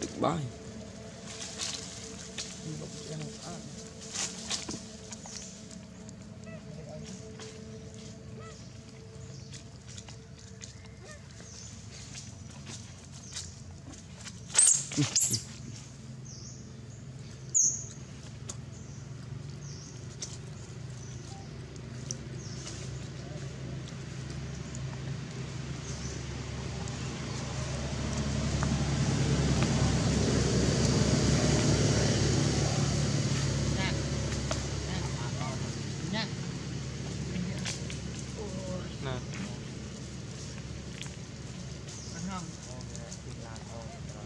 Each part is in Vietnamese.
Trực bay Mm-hmm. không?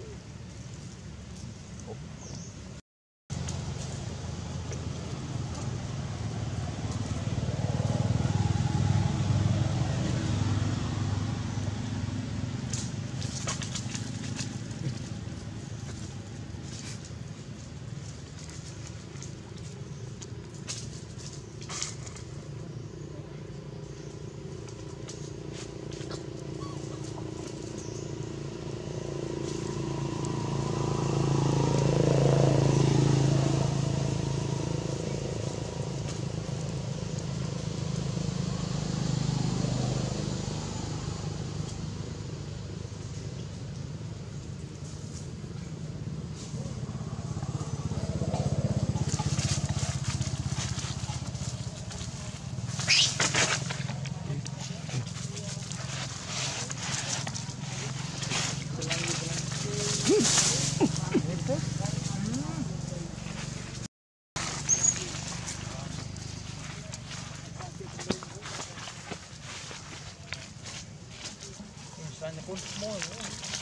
那不是么？